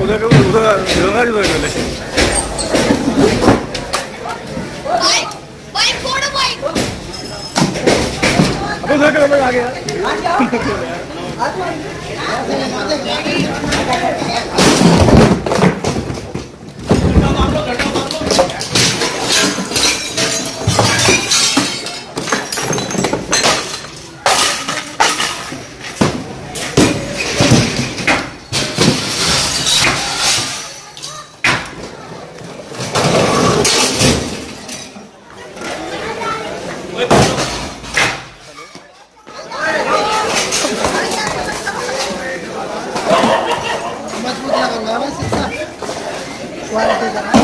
我在这，我在，我在这个。उधर Why did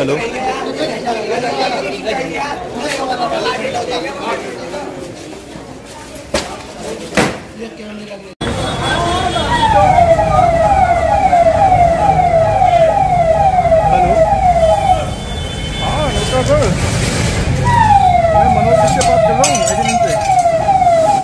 hello.